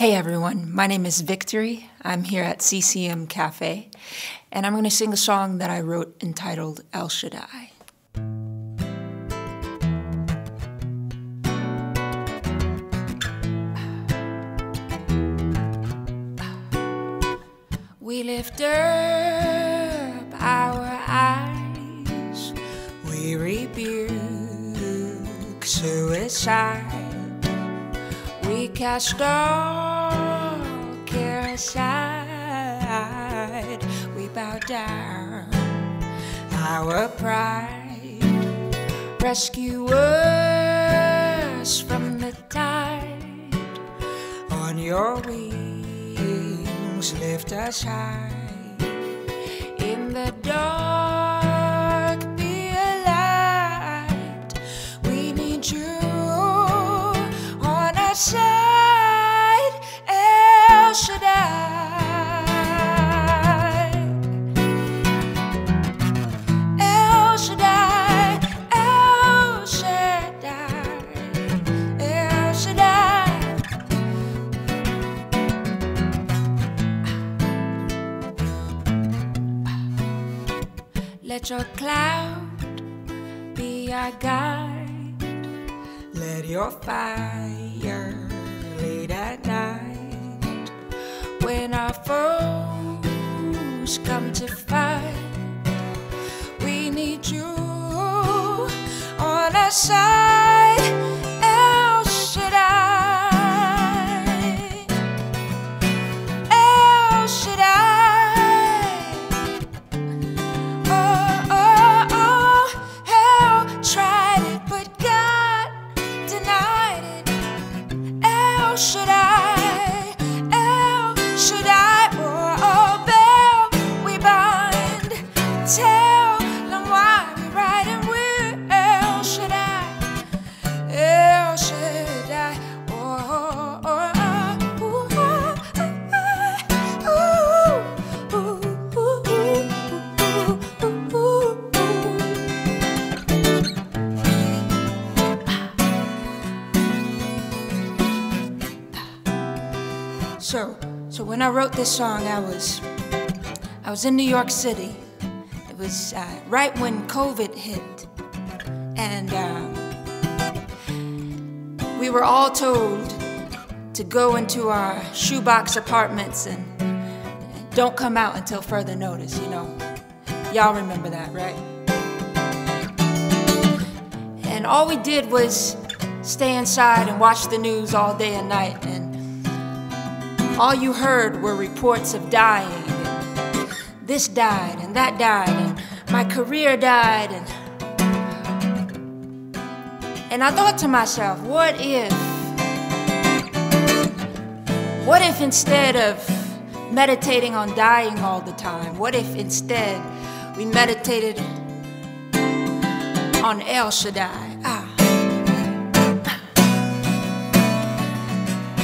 Hey everyone, my name is Victory. I'm here at CCM Cafe, and I'm going to sing a song that I wrote entitled El Shaddai. We lift up our eyes, we rebuke suicide cast all care aside. We bow down our pride. Rescue us from the tide. On your wings, lift us high. In the dark, be a light. We need you on our side. Let your cloud be our guide. Let your fire lead at night. When our foes come to fight, we need you on our side. So, so when I wrote this song, I was, I was in New York City. It was uh, right when COVID hit, and um, we were all told to go into our shoebox apartments and don't come out until further notice. You know, y'all remember that, right? And all we did was stay inside and watch the news all day and night and all you heard were reports of dying. This died, and that died, and my career died. And, and I thought to myself, what if, what if instead of meditating on dying all the time, what if instead we meditated on El Shaddai? Ah.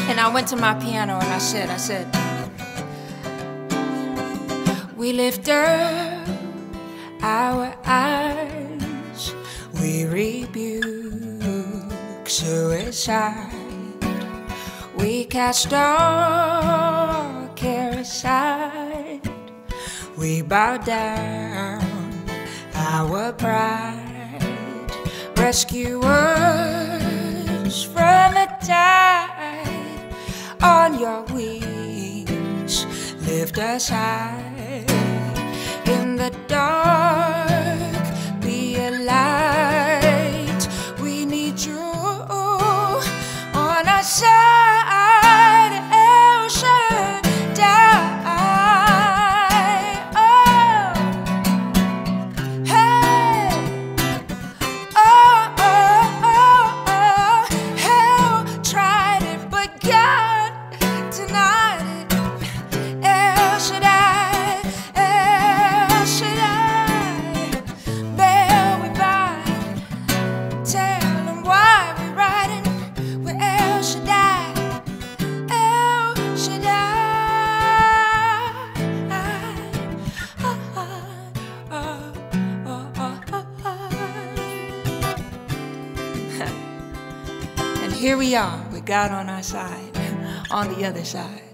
And I went to my piano and I said, I said, We lift up our eyes, we rebuke suicide, we cast all care aside, we bow down our pride, rescue us from your wings, lift us high in the dark, here we are with God on our side. on the other side.